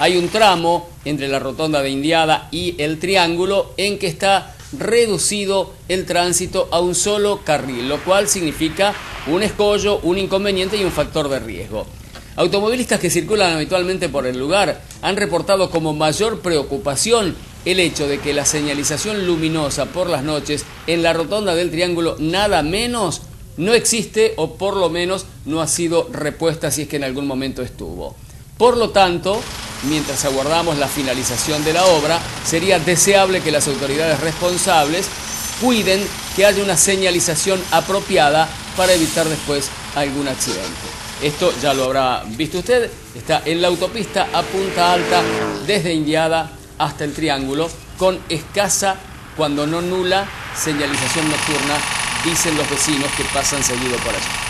Hay un tramo entre la rotonda de Indiada y el Triángulo en que está reducido el tránsito a un solo carril, lo cual significa un escollo, un inconveniente y un factor de riesgo. Automovilistas que circulan habitualmente por el lugar han reportado como mayor preocupación el hecho de que la señalización luminosa por las noches en la rotonda del triángulo nada menos no existe o por lo menos no ha sido repuesta si es que en algún momento estuvo. Por lo tanto, mientras aguardamos la finalización de la obra, sería deseable que las autoridades responsables cuiden que haya una señalización apropiada para evitar después algún accidente. Esto ya lo habrá visto usted, está en la autopista a Punta Alta desde Indiada hasta el Triángulo con escasa, cuando no nula, señalización nocturna, dicen los vecinos que pasan seguido por allí.